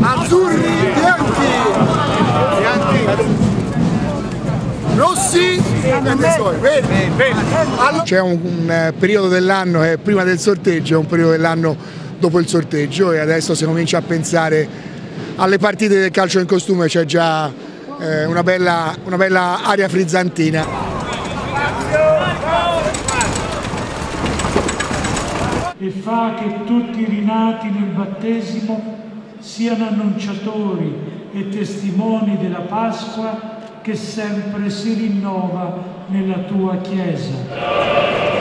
azzurri, bianchi, rossi. E tesori, C'è un, un eh, periodo dell'anno che è prima del sorteggio, e un periodo dell'anno dopo il sorteggio e adesso si comincia a pensare alle partite del calcio in costume, c'è già eh, una, bella, una bella aria frizzantina. E fa che tutti i rinati nel battesimo siano annunciatori e testimoni della Pasqua che sempre si rinnova nella tua Chiesa.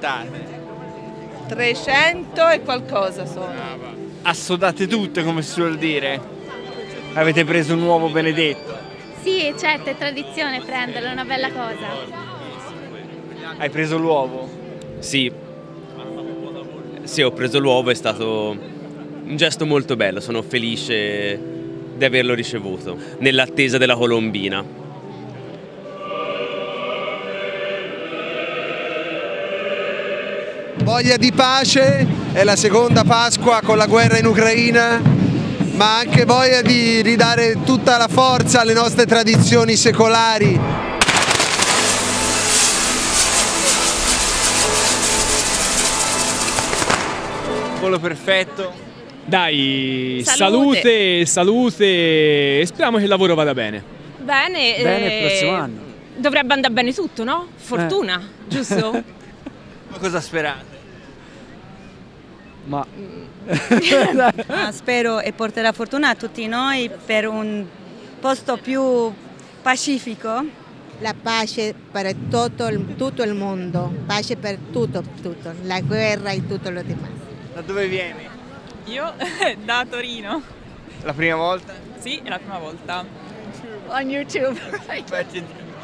Portate? 300 e qualcosa sono. Assodate tutte come si suol dire? Avete preso un uovo benedetto? Sì, certo, è tradizione prenderlo, è una bella cosa. Hai preso l'uovo? Sì. Sì, ho preso l'uovo, è stato un gesto molto bello, sono felice di averlo ricevuto, nell'attesa della colombina. Voglia di pace, è la seconda Pasqua con la guerra in Ucraina, ma anche voglia di ridare tutta la forza alle nostre tradizioni secolari. Volo perfetto. Dai, Salute. salute, salute e speriamo che il lavoro vada bene. Bene, Bene il eh, prossimo anno. Dovrebbe andare bene tutto, no? Fortuna, giusto? Ma cosa sperate? Ma Ah, spero e porterà fortuna a tutti noi per un posto più pacifico. La pace per tutto il, tutto il mondo, pace per tutto, tutto, la guerra e tutto lo demás. Da dove vieni? Io da Torino. La prima volta? Sì, è la prima volta. on YouTube.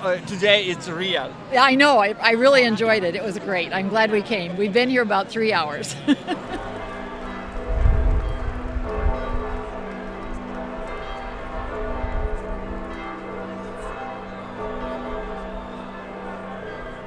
Uh, today it's real. Yeah, I know, I, I really enjoyed it. It was great. I'm glad we came. We've been here about three hours.